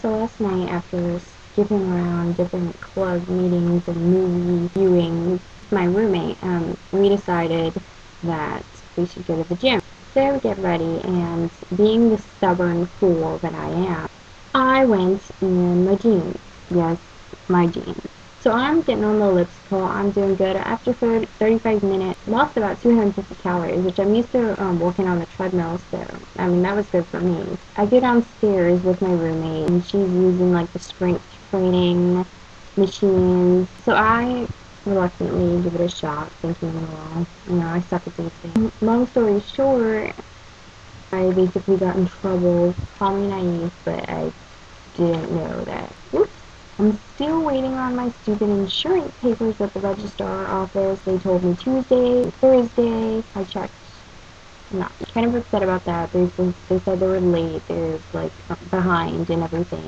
So last night, after skipping around different club meetings and movie viewings, my roommate, um, we decided that we should go to the gym. So I would get ready, and being the stubborn fool that I am, I went in my jeans. Yes, my jeans. So I'm getting on the elliptical, I'm doing good. After 30, 35 minutes, lost about 250 calories, which I'm used to um, working on the treadmill, so I mean, that was good for me. I go downstairs with my roommate, and she's using like the strength training machines. So I reluctantly give it a shot, thinking, well, you know, I suck at these things. Long story short, I basically got in trouble. Call me naive, but I didn't know that. I'm still waiting on my stupid insurance papers at the registrar office. They told me Tuesday, Thursday. I checked. Not kind of upset about that. They, they said they were late. They're like behind and everything.